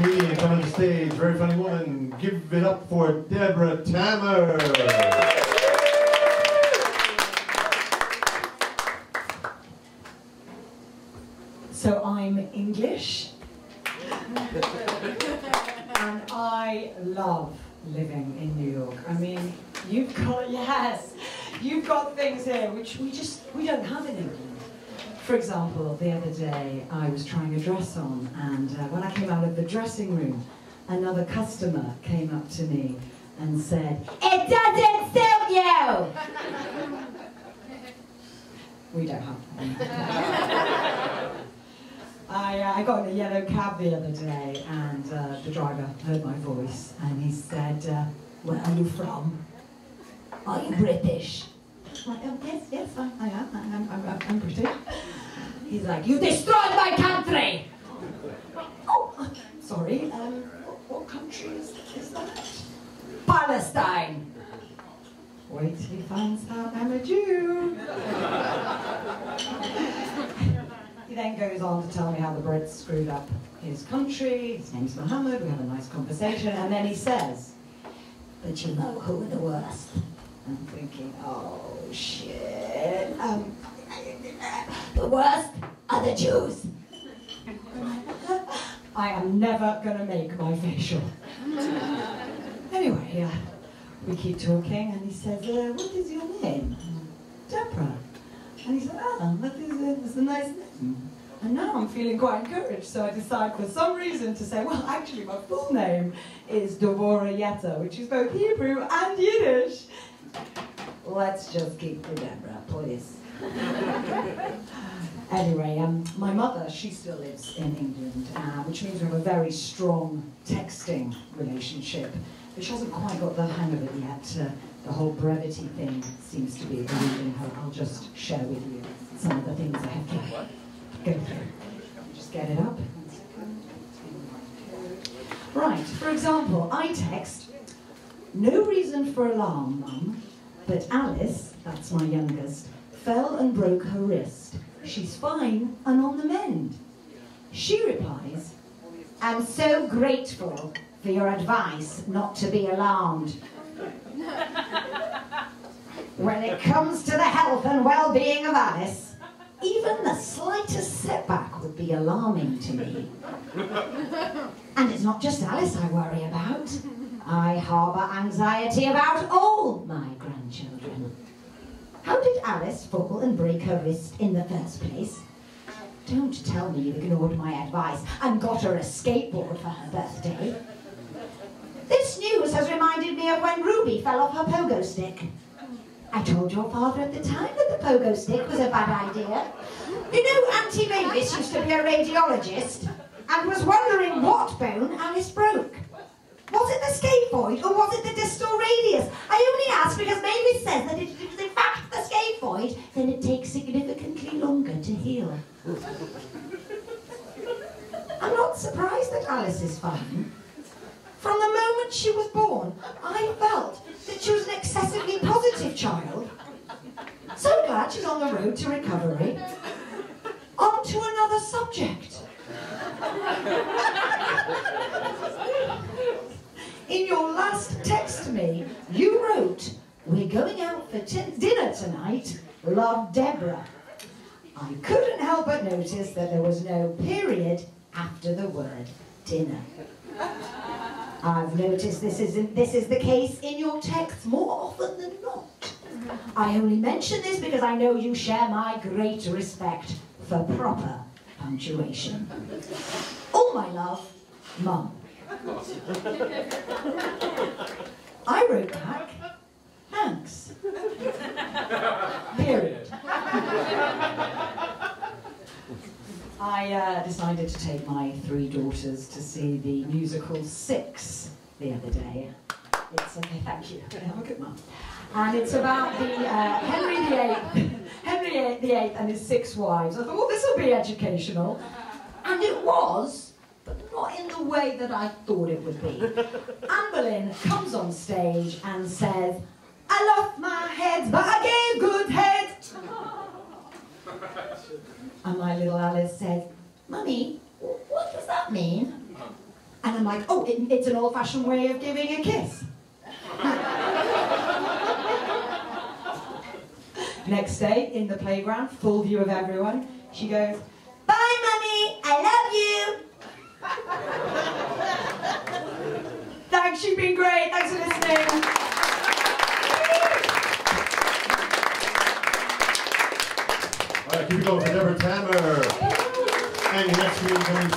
comedian to the stage, very funny woman. Give it up for Debra Tammer. So I'm English. and I love living in New York. I mean, you've got, yes, you've got things here which we just, we don't have in England. For example, the other day I was trying a dress on and uh, when I came out of the dressing room, another customer came up to me and said, It doesn't suit you! we don't have. I, uh, I got in a yellow cab the other day and uh, the driver heard my voice and he said, uh, where are you from? Are you British? I'm like, oh, yes, yes, I, I am, I am, I'm, I'm British. He's like, you destroyed my country! oh, sorry, um, what, what country is, is that? Palestine! Wait till he finds out I'm a Jew. he then goes on to tell me how the Brits screwed up his country. His name's Mohammed. We have a nice conversation. And then he says, But you know who are the worst? I'm thinking, oh shit. Um, the worst are the Jews. I am never going to make my facial. anyway, uh, we keep talking, and he says, uh, "What is your name?" Debra. And he said, "Ah, that is that's a nice name." And now I'm feeling quite encouraged, so I decide for some reason to say, well, actually, my full name is Devorah Yetta, which is both Hebrew and Yiddish. Let's just keep the Debra, please. anyway, um, my mother, she still lives in England, uh, which means we have a very strong texting relationship. But she hasn't quite got the hang of it yet. Uh, the whole brevity thing seems to be eluding her. I'll just share with you some of the things I have to go through. Just get it up. Right, for example, I text, no reason for alarm, mum, but Alice, that's my youngest, fell and broke her wrist. She's fine and on the mend. She replies, I'm so grateful for your advice not to be alarmed. when it comes to the health and well-being of Alice, even the slightest setback would be alarming to me. and it's not just Alice I worry about. I harbour anxiety about all my grandchildren. How did Alice fall and break her wrist in the first place? Don't tell me you ignored my advice and got her a skateboard for her birthday. This news has reminded me of when Ruby fell off her pogo stick. I told your father at the time that the pogo stick was a bad idea. You know, Auntie Mavis used to be a radiologist and was wondering what bone Alice broke. The scaphoid or was it the distal radius? I only ask because Mavis says that if it was in fact the scaphoid, then it takes significantly longer to heal. I'm not surprised that Alice is fine. From the moment she was born, I felt that she was an excessively positive child. So glad she's on the road to recovery. On to another subject. Last text me, you wrote, We're going out for dinner tonight. Love, Debra. I couldn't help but notice that there was no period after the word dinner. I've noticed this isn't, this is the case in your texts more often than not. I only mention this because I know you share my great respect for proper punctuation. All my love, Mum. I wrote back, thanks. Period. I uh, decided to take my three daughters to see the musical Six the other day. It's okay, thank you. Have a good one. And it's about the uh, Henry VIII, Henry VIII and his six wives. I thought, well, this will be educational. And it was, not in the way that I thought it would be. Anne Boleyn comes on stage and says, I lost my head, but I gave good head. And my little Alice says, Mummy, what does that mean? And I'm like, oh, it, it's an old-fashioned way of giving a kiss. Next day, in the playground, full view of everyone, she goes, Bye, Mummy, I love you. Thanks, you've been great. Thanks for listening. All right, keep it going for Debra Tammer. And next coming